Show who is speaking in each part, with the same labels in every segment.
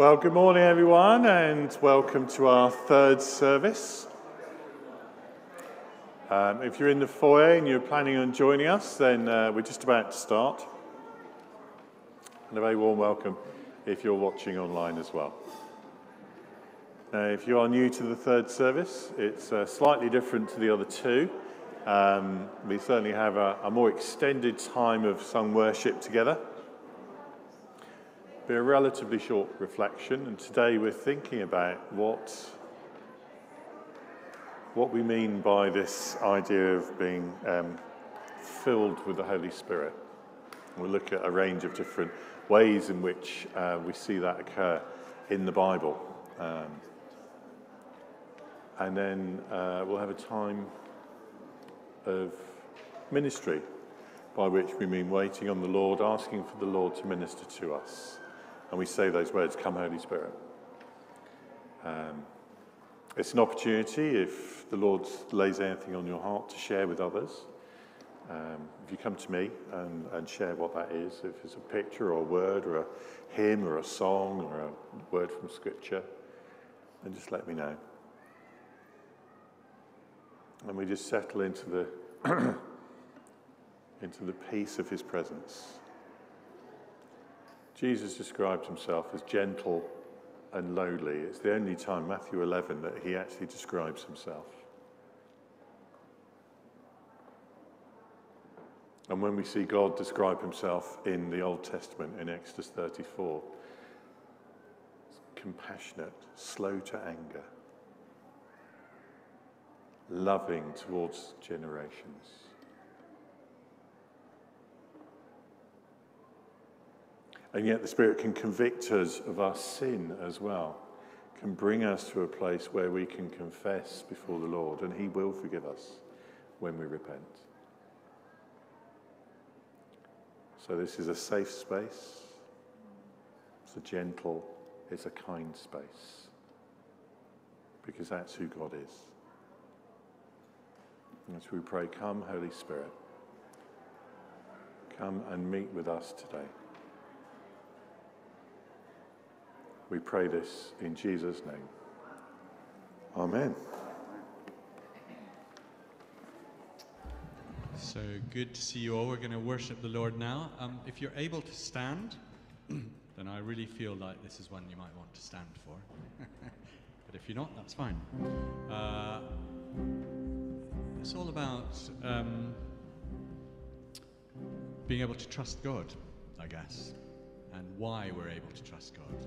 Speaker 1: Well, good morning, everyone, and welcome to our third service. Um, if you're in the foyer and you're planning on joining us, then uh, we're just about to start. And a very warm welcome if you're watching online as well. Now, if you are new to the third service, it's uh, slightly different to the other two. Um, we certainly have a, a more extended time of sung worship together be a relatively short reflection, and today we're thinking about what, what we mean by this idea of being um, filled with the Holy Spirit. We'll look at a range of different ways in which uh, we see that occur in the Bible. Um, and then uh, we'll have a time of ministry, by which we mean waiting on the Lord, asking for the Lord to minister to us and we say those words, Come, Holy Spirit. Um, it's an opportunity if the Lord lays anything on your heart to share with others. Um, if you come to me and, and share what that is, if it's a picture or a word or a hymn or a song or a word from Scripture, then just let me know. And we just settle into the into the peace of His presence. Jesus described himself as gentle and lowly. It's the only time, Matthew 11, that he actually describes himself. And when we see God describe himself in the Old Testament, in Exodus 34, compassionate, slow to anger, loving towards generations. And yet, the Spirit can convict us of our sin as well, can bring us to a place where we can confess before the Lord, and He will forgive us when we repent. So, this is a safe space, it's a gentle, it's a kind space, because that's who God is. And as we pray, Come, Holy Spirit, come and meet with us today. We pray this in Jesus' name. Amen.
Speaker 2: So good to see you all. We're going to worship the Lord now. Um, if you're able to stand, then I really feel like this is one you might want to stand for. but if you're not, that's fine. Uh, it's all about um, being able to trust God, I guess, and why we're able to trust God.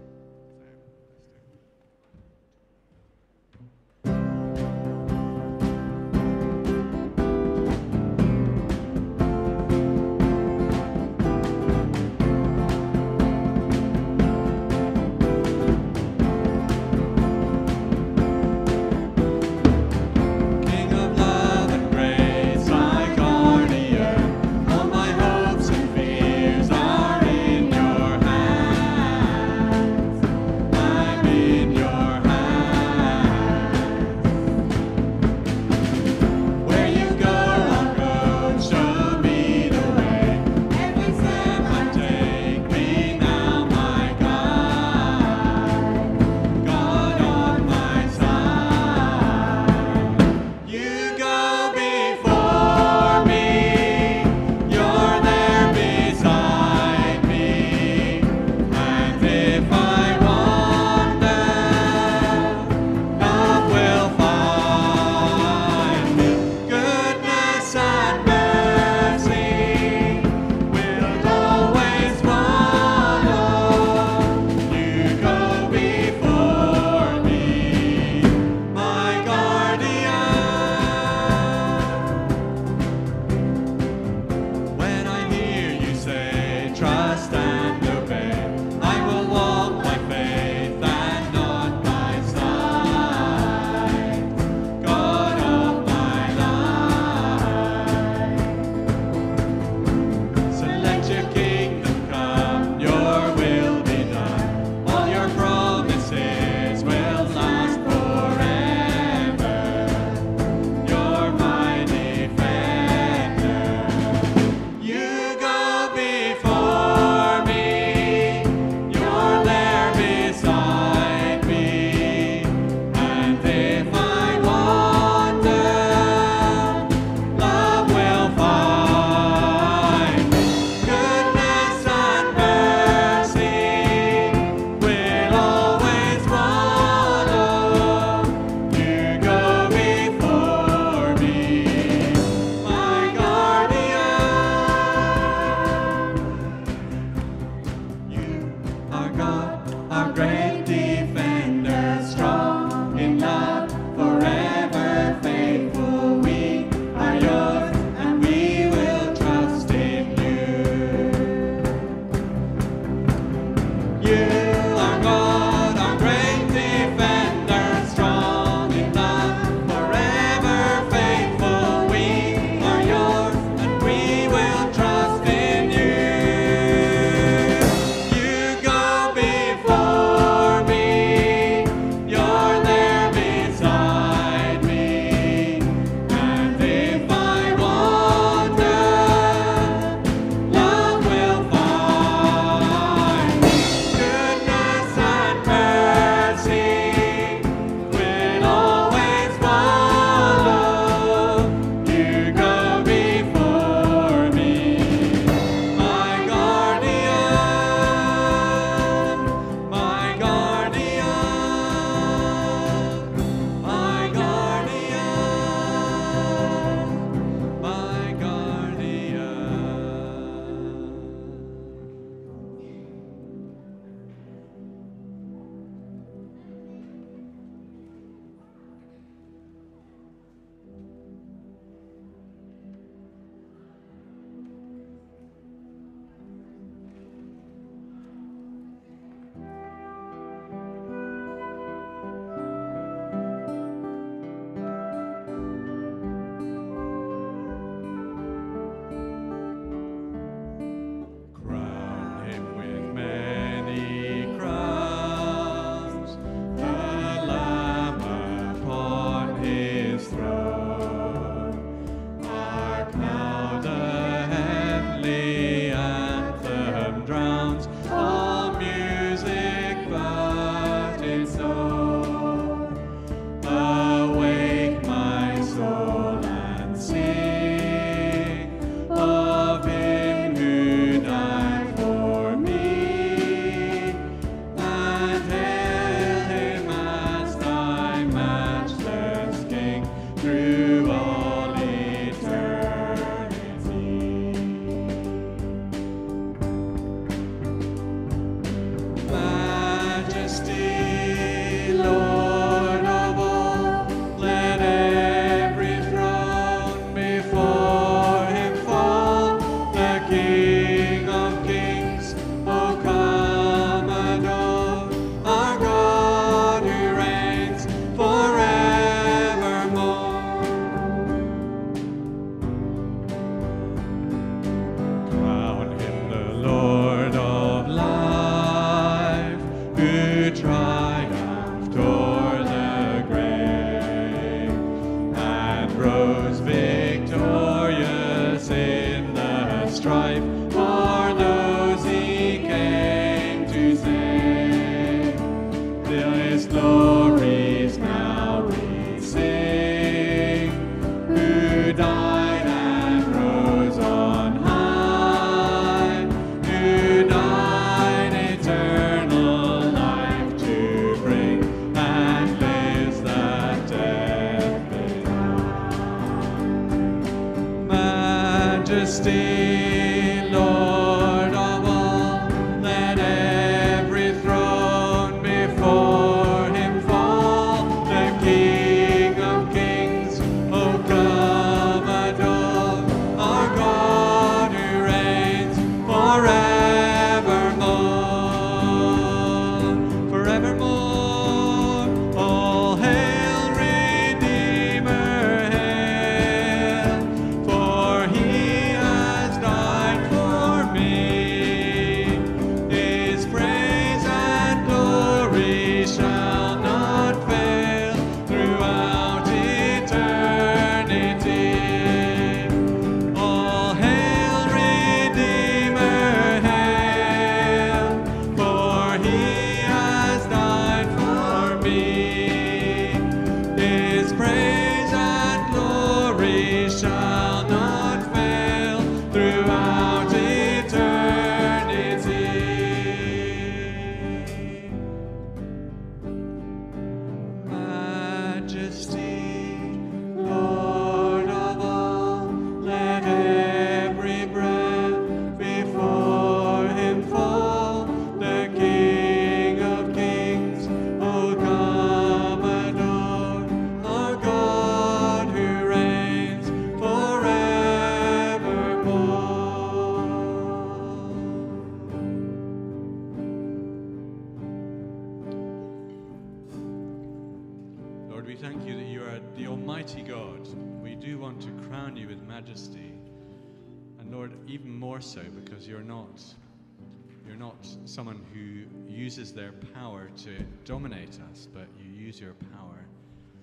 Speaker 2: us, but you use your power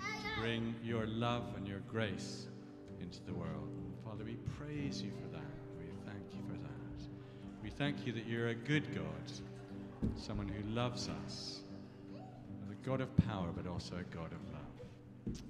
Speaker 2: to bring your love and your grace into the world. And Father, we praise you for that. We thank you for that. We thank you that you're a good God, someone who loves us, the God of power, but also a God of love.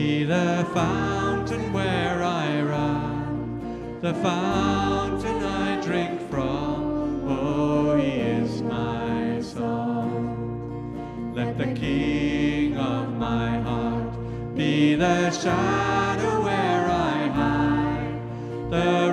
Speaker 2: be the fountain where I run, the fountain I drink from. Oh, he is my song. Let the king of my heart be the shadow where I hide, the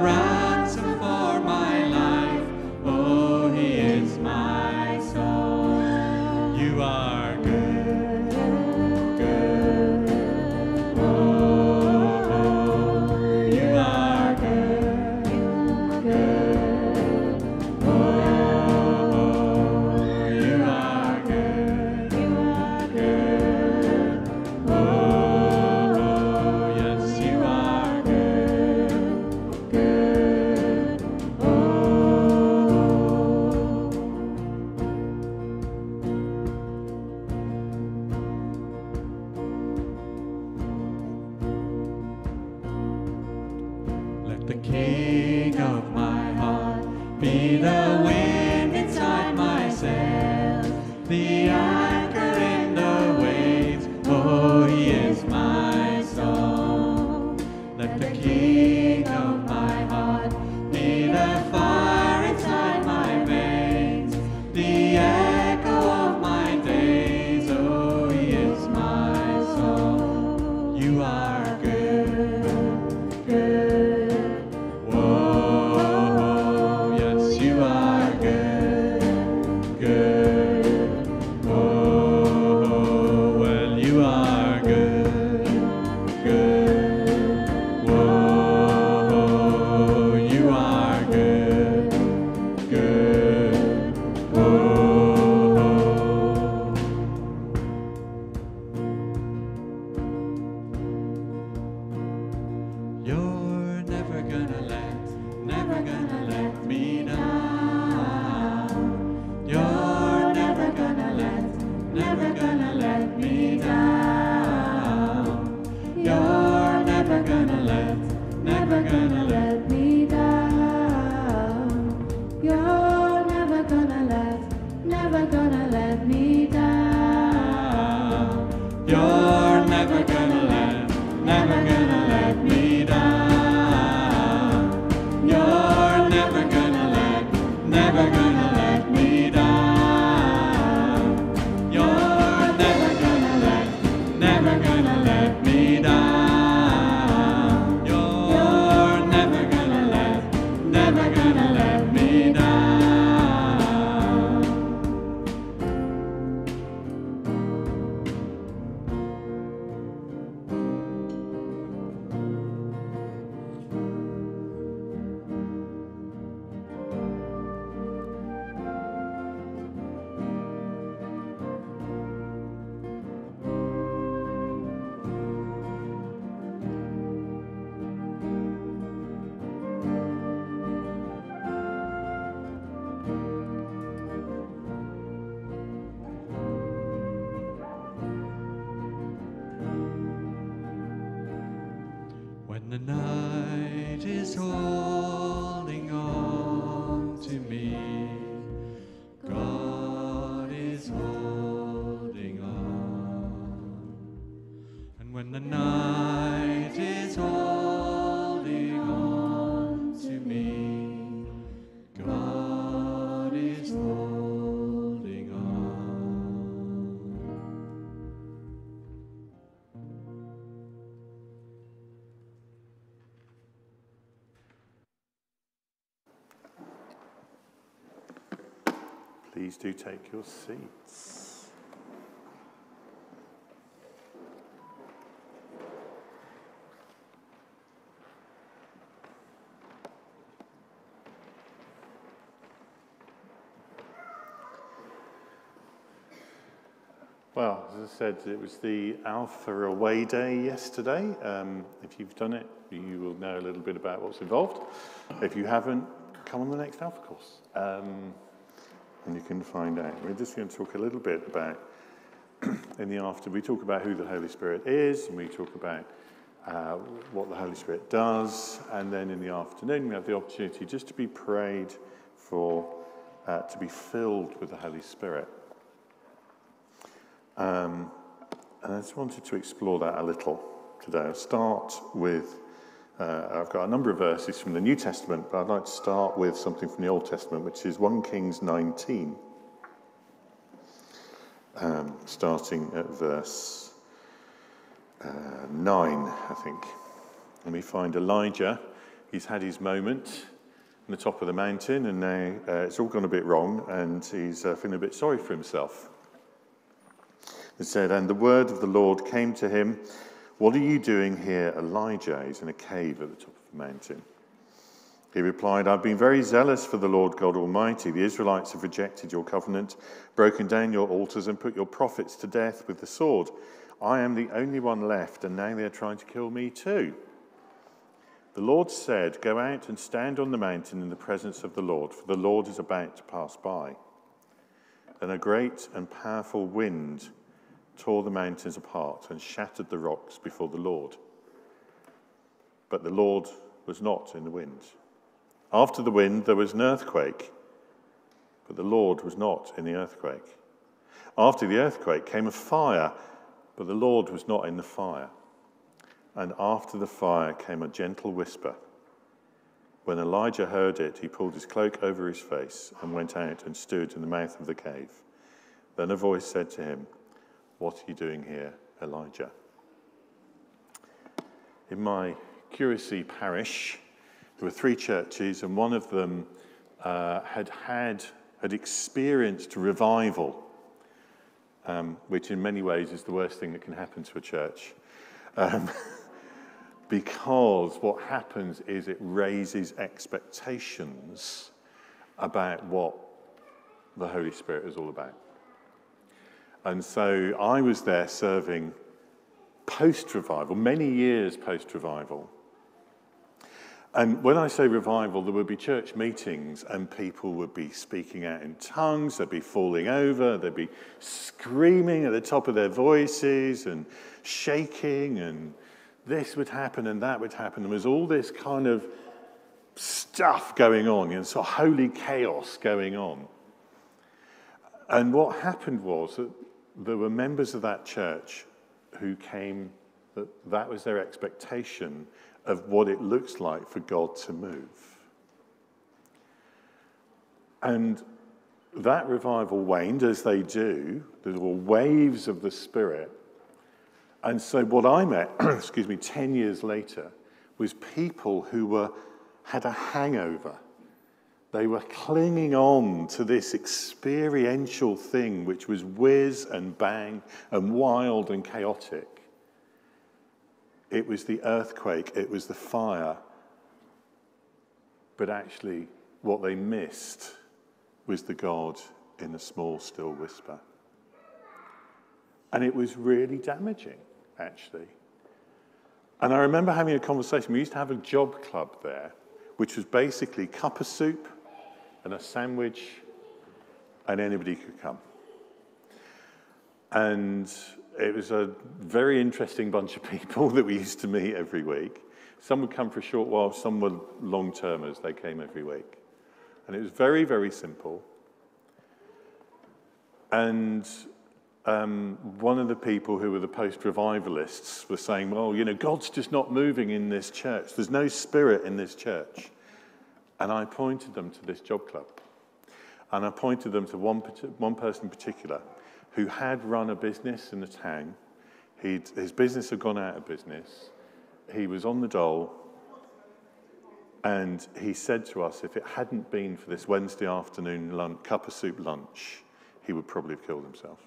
Speaker 1: Please do take your seats. Well, as I said, it was the Alpha Away Day yesterday. Um, if you've done it, you will know a little bit about what's involved. If you haven't, come on the next Alpha course. Um, and you can find out. We're just going to talk a little bit about, in the after, we talk about who the Holy Spirit is, and we talk about uh, what the Holy Spirit does, and then in the afternoon we have the opportunity just to be prayed for, uh, to be filled with the Holy Spirit. Um, and I just wanted to explore that a little today. I'll start with, uh, I've got a number of verses from the New Testament, but I'd like to start with something from the Old Testament, which is 1 Kings 19, um, starting at verse uh, 9, I think. And we find Elijah, he's had his moment on the top of the mountain, and now uh, it's all gone a bit wrong, and he's uh, feeling a bit sorry for himself. It said, And the word of the Lord came to him, What are you doing here, Elijah? He's in a cave at the top of the mountain. He replied, I've been very zealous for the Lord God Almighty. The Israelites have rejected your covenant, broken down your altars, and put your prophets to death with the sword. I am the only one left, and now they're trying to kill me too. The Lord said, Go out and stand on the mountain in the presence of the Lord, for the Lord is about to pass by. Then a great and powerful wind tore the mountains apart and shattered the rocks before the Lord. But the Lord was not in the wind. After the wind, there was an earthquake, but the Lord was not in the earthquake. After the earthquake came a fire, but the Lord was not in the fire. And after the fire came a gentle whisper. When Elijah heard it, he pulled his cloak over his face and went out and stood in the mouth of the cave. Then a voice said to him, What are you doing here, Elijah? In my Curacy parish, there were three churches, and one of them uh, had had had experienced revival, um, which in many ways is the worst thing that can happen to a church. Um, because what happens is it raises expectations about what the Holy Spirit is all about. And so I was there serving post revival, many years post revival. And when I say revival, there would be church meetings and people would be speaking out in tongues, they'd be falling over, they'd be screaming at the top of their voices and shaking, and this would happen and that would happen. There was all this kind of stuff going on, know, sort of holy chaos going on. And what happened was that there were members of that church who came, that that was their expectation of what it looks like for God to move. And that revival waned as they do. There were waves of the Spirit. And so what I met, excuse me, 10 years later was people who were, had a hangover. They were clinging on to this experiential thing which was whiz and bang and wild and chaotic. It was the earthquake, it was the fire. But actually, what they missed was the God in a small, still whisper. And it was really damaging, actually. And I remember having a conversation. We used to have a job club there, which was basically cup of soup and a sandwich, and anybody could come. And it was a very interesting bunch of people that we used to meet every week. Some would come for a short while, some were long termers, they came every week. And it was very, very simple. And um, one of the people who were the post revivalists was saying, Well, you know, God's just not moving in this church. There's no spirit in this church. And I pointed them to this job club. And I pointed them to one, one person in particular who had run a business in the town. He'd, his business had gone out of business. He was on the dole. And he said to us, if it hadn't been for this Wednesday afternoon lunch, cup of soup lunch, he would probably have killed himself.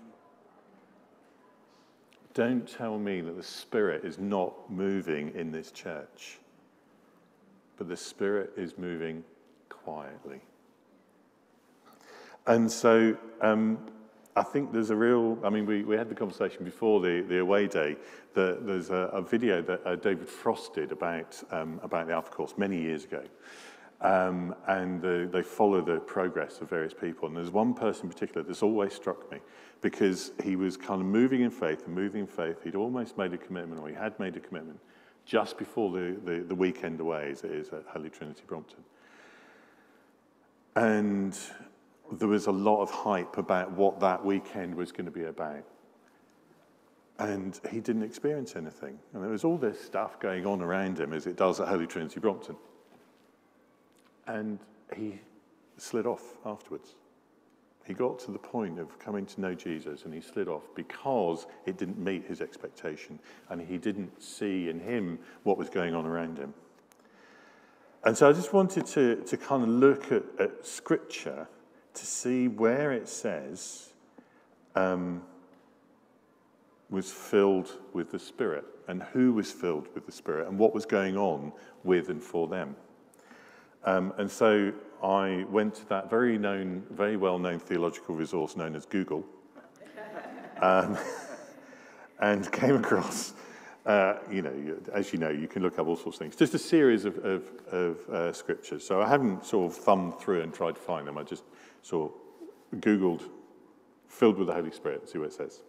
Speaker 1: Don't tell me that the Spirit is not moving in this church, but the Spirit is moving quietly. And so um, I think there's a real, I mean, we, we had the conversation before the, the away day that there's a, a video that uh, David Frost did about, um, about the Alpha Course many years ago. Um, and the, they follow the progress of various people. And there's one person in particular that's always struck me because he was kind of moving in faith and moving in faith. He'd almost made a commitment, or he had made a commitment just before the, the, the weekend away, as it is at Holy Trinity Brompton. And there was a lot of hype about what that weekend was going to be about. And he didn't experience anything. And there was all this stuff going on around him, as it does at Holy Trinity Brompton. And he slid off afterwards. He got to the point of coming to know Jesus and he slid off because it didn't meet his expectation and he didn't see in him what was going on around him. And so I just wanted to, to kind of look at, at scripture to see where it says um, was filled with the Spirit and who was filled with the Spirit and what was going on with and for them. Um, and so I went to that very known, very well known theological resource known as Google um, and came across. Uh, you know, as you know, you can look up all sorts of things. Just a series of, of, of uh, scriptures. So I haven't sort of thumbed through and tried to find them. I just sort of Googled filled with the Holy Spirit, see what it says.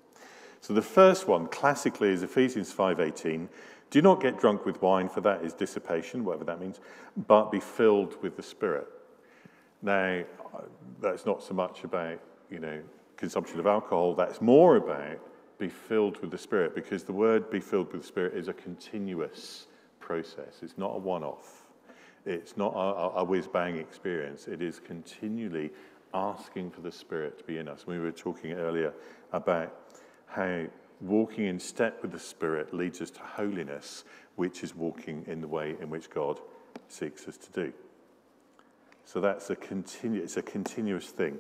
Speaker 1: So the first one, classically, is Ephesians 5.18. Do not get drunk with wine, for that is dissipation, whatever that means, but be filled with the Spirit. Now, that's not so much about, you know, consumption of alcohol. That's more about be filled with the Spirit, because the word be filled with the Spirit is a continuous process. It's not a one-off. It's not a, a whiz-bang experience. It is continually asking for the Spirit to be in us. We were talking earlier about how walking in step with the Spirit leads us to holiness, which is walking in the way in which God seeks us to do. So that's a continu- it's a continuous thing.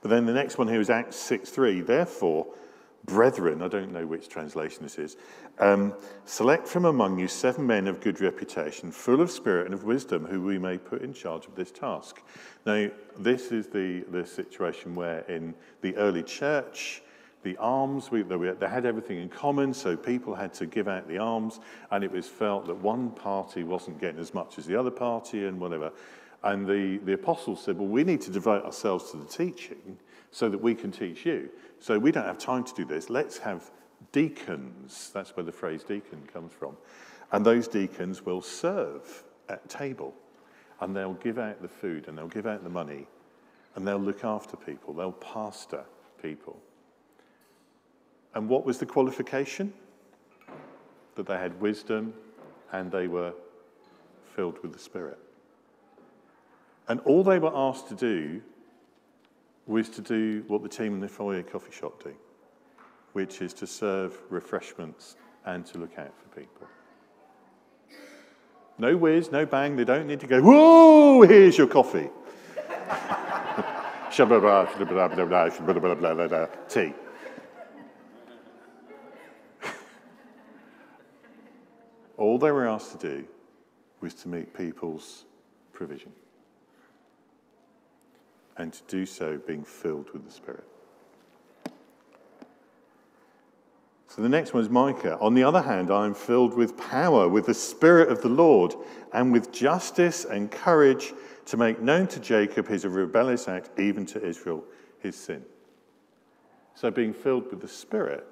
Speaker 1: But then the next one here is Acts 6 3. Therefore, brethren, I don't know which translation this is, um, select from among you seven men of good reputation, full of spirit and of wisdom, who we may put in charge of this task. Now, this is the, the situation where in the early church, the alms, we, they had everything in common, so people had to give out the alms, and it was felt that one party wasn't getting as much as the other party and whatever. And the, the apostles said, Well, we need to devote ourselves to the teaching so that we can teach you. So we don't have time to do this. Let's have deacons. That's where the phrase deacon comes from. And those deacons will serve at table. and they'll give out the food and they'll give out the money and they'll look after people, they'll pastor people. And what was the qualification? That they had wisdom and they were filled with the Spirit. And all they were asked to do was to do what the team in the foyer coffee shop do, which is to serve refreshments and to look out for people. No whiz, no bang, they don't need to go, whoa, here's your coffee. Tea. All they were asked to do was to meet people's provision. And to do so being filled with the Spirit. So the next one is Micah. On the other hand, I am filled with power, with the Spirit of the Lord, and with justice and courage to make known to Jacob his rebellious act, even to Israel his sin. So being filled with the Spirit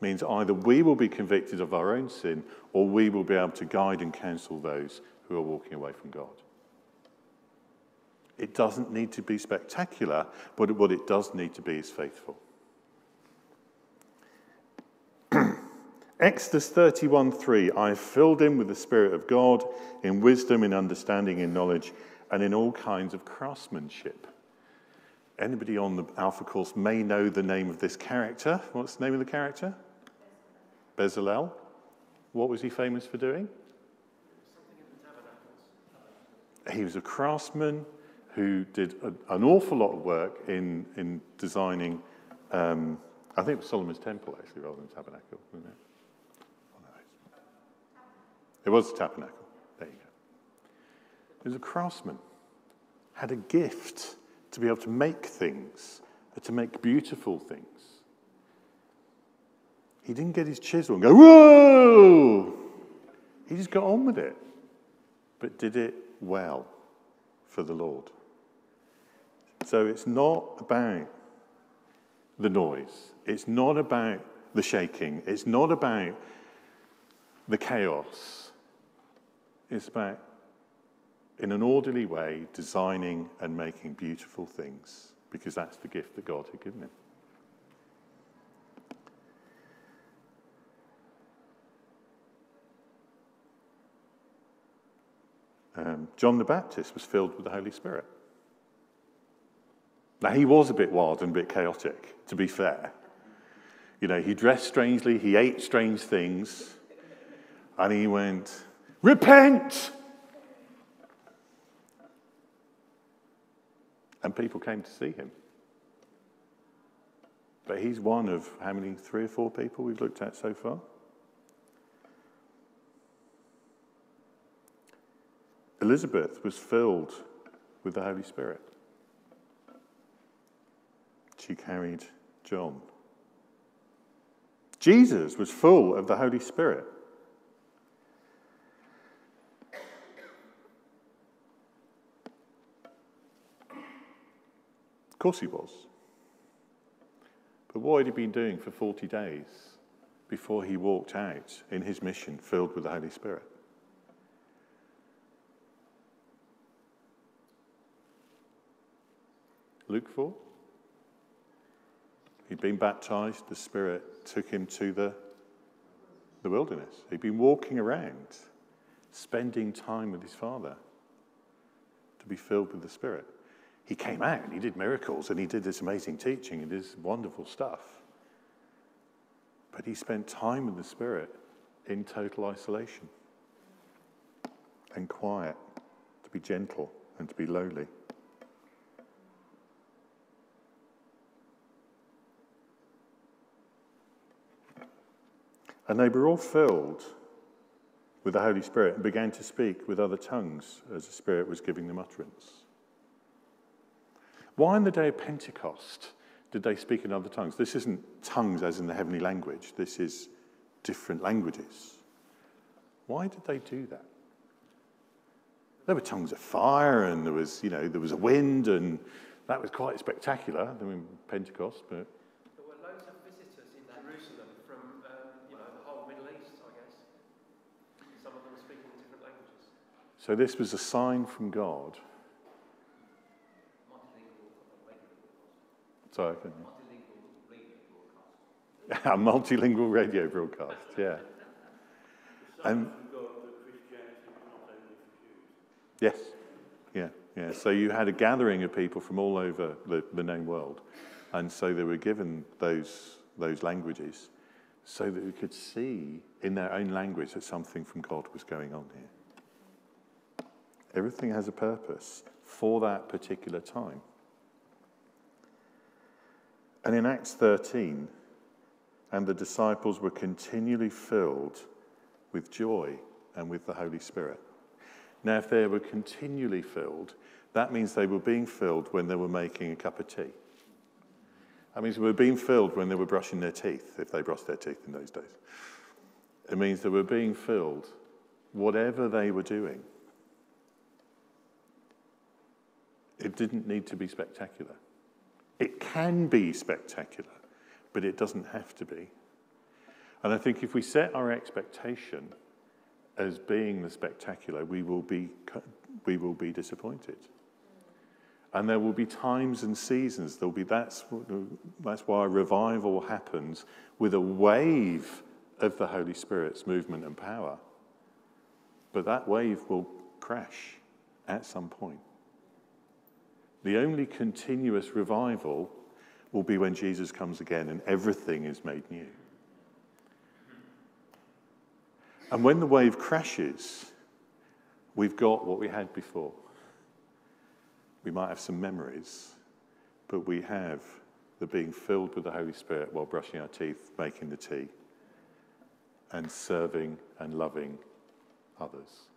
Speaker 1: means either we will be convicted of our own sin or we will be able to guide and counsel those who are walking away from God. It doesn't need to be spectacular, but what it does need to be is faithful. Exodus 31:3 I have filled him with the spirit of God in wisdom in understanding in knowledge and in all kinds of craftsmanship. Anybody on the Alpha course may know the name of this character. What's the name of the character? Bezalel. What was he famous for doing? He was a craftsman who did a, an awful lot of work in, in designing, um, I think it was Solomon's Temple actually, rather than Tabernacle, wasn't it? It was a tabernacle. There you go. He was a craftsman, had a gift to be able to make things, to make beautiful things. He didn't get his chisel and go, whoa! He just got on with it, but did it well for the Lord. So it's not about the noise, it's not about the shaking, it's not about the chaos. It's about, in an orderly way, designing and making beautiful things, because that's the gift that God had given him. Um, John the Baptist was filled with the Holy Spirit. Now, he was a bit wild and a bit chaotic, to be fair. You know, he dressed strangely, he ate strange things, and he went, Repent! And people came to see him. But he's one of how many, three or four people we've looked at so far? Elizabeth was filled with the Holy Spirit. She carried John. Jesus was full of the Holy Spirit. Of course he was. But what had he been doing for 40 days before he walked out in his mission filled with the Holy Spirit? Luke 4. He'd been baptized, the Spirit took him to the, the wilderness. He'd been walking around, spending time with his Father to be filled with the Spirit. He came out and he did miracles and he did this amazing teaching and this wonderful stuff. But he spent time with the Spirit in total isolation and quiet, to be gentle and to be lowly. And they were all filled with the Holy Spirit and began to speak with other tongues as the Spirit was giving them utterance. Why on the day of Pentecost did they speak in other tongues? This isn't tongues as in the heavenly language, this is different languages. Why did they do that? There were tongues of fire and there was, you know, there was a wind and that was quite spectacular. I mean, Pentecost, but So this was a sign from God. Sorry, I couldn't a multilingual radio broadcast, yeah. And yes, yeah, yeah. So you had a gathering of people from all over the, the known world, and so they were given those those languages, so that we could see in their own language that something from God was going on here. Everything has a purpose for that particular time. And in Acts 13, and the disciples were continually filled with joy and with the Holy Spirit. Now, if they were continually filled, that means they were being filled when they were making a cup of tea. That means they were being filled when they were brushing their teeth, if they brushed their teeth in those days. It means they were being filled whatever they were doing. It didn't need to be spectacular. It can be spectacular, but it doesn't have to be. And I think if we set our expectation as being the spectacular, we will be, we will be disappointed. And there will be times and seasons. There'll be that's, that's why revival happens with a wave of the Holy Spirit's movement and power. But that wave will crash at some point. The only continuous revival will be when Jesus comes again and everything is made new. And when the wave crashes, we've got what we had before. We might have some memories, but we have the being filled with the Holy Spirit while brushing our teeth, making the tea, and serving and loving others.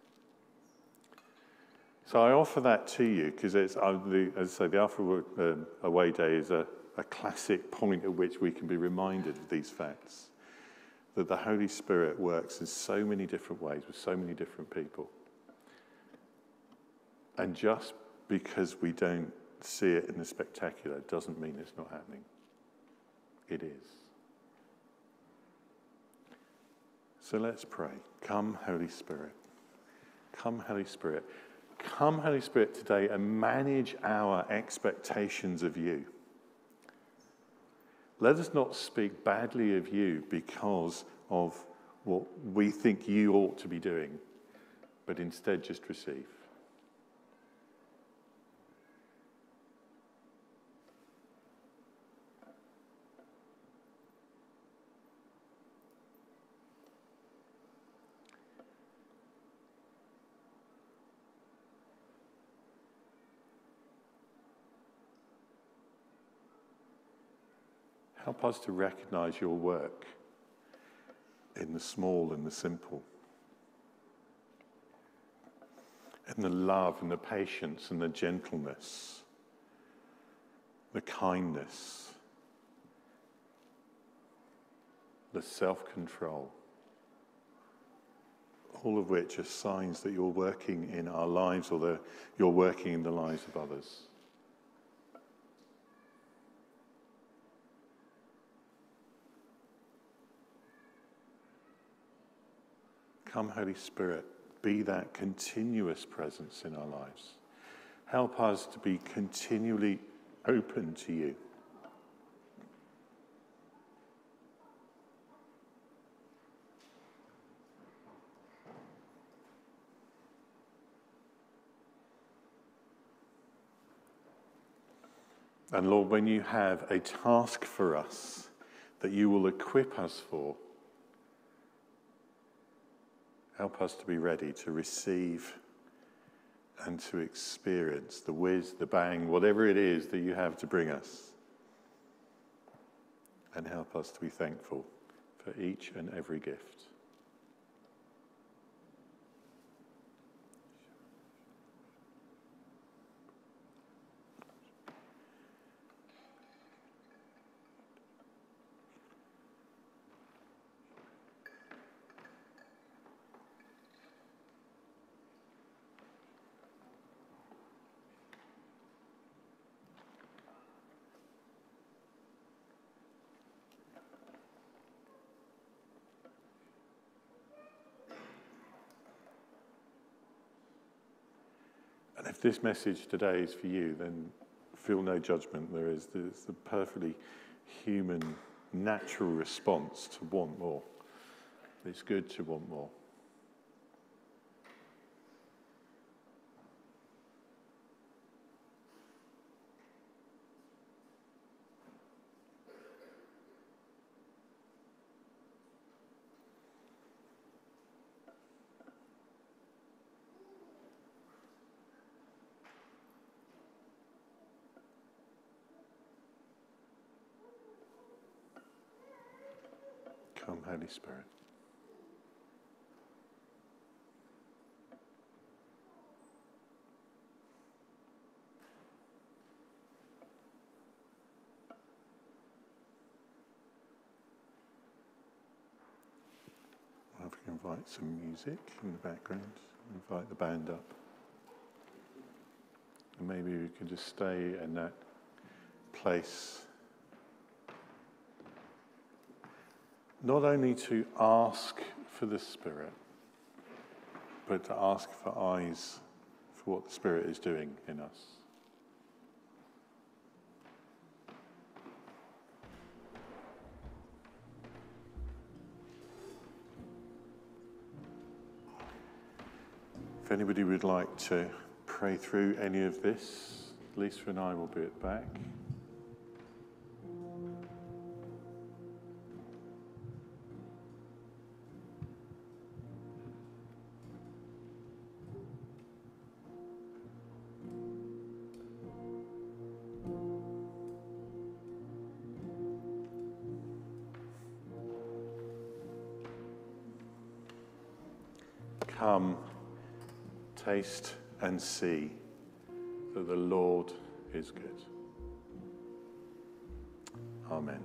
Speaker 1: So I offer that to you because, it's, uh, as I say, the Alpha uh, Away Day is a, a classic point at which we can be reminded of these facts that the Holy Spirit works in so many different ways with so many different people. And just because we don't see it in the spectacular doesn't mean it's not happening. It is. So let's pray. Come, Holy Spirit. Come, Holy Spirit. Come, Holy Spirit, today and manage our expectations of you. Let us not speak badly of you because of what we think you ought to be doing, but instead just receive. Help us to recognize your work in the small and the simple, in the love and the patience and the gentleness, the kindness, the self control, all of which are signs that you're working in our lives or that you're working in the lives of others. Come, Holy Spirit, be that continuous presence in our lives. Help us to be continually open to you. And Lord, when you have a task for us that you will equip us for, Help us to be ready to receive and to experience the whiz, the bang, whatever it is that you have to bring us. And help us to be thankful for each and every gift.
Speaker 2: If this message today is for you, then feel no judgment. There is there's the perfectly human, natural response to want more. It's good to want more. Come, Holy Spirit. I'll have to invite some music in the background, invite the band up. And maybe we can just stay in that place not only to ask for the Spirit, but to ask for eyes for what the Spirit is doing in us. If anybody would like to pray through any of this, Lisa and I will be at back. Come, taste and see that the Lord is good. Amen.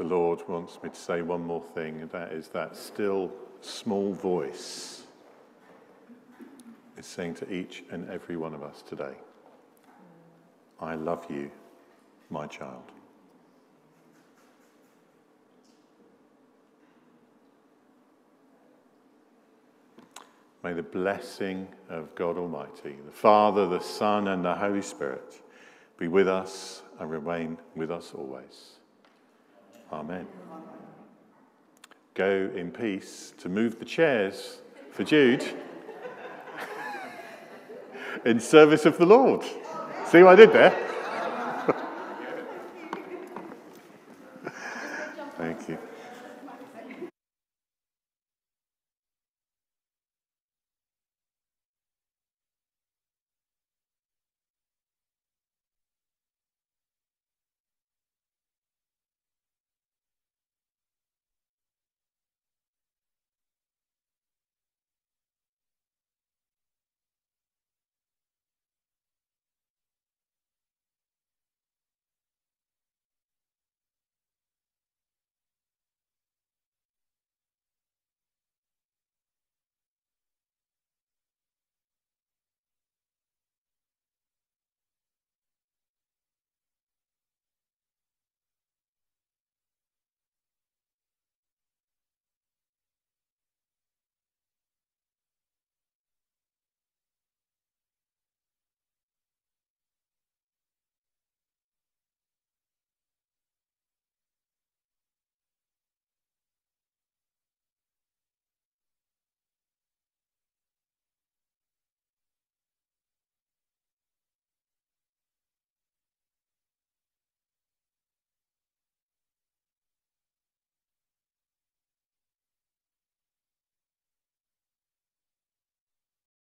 Speaker 1: The Lord wants me to say one more thing, and that is that still small voice is saying to each and every one of us today, I love you, my child. May the blessing of God Almighty, the Father, the Son, and the Holy Spirit be with us and remain with us always. Amen. Go in peace to move the chairs for Jude in service of the Lord. See what I did there?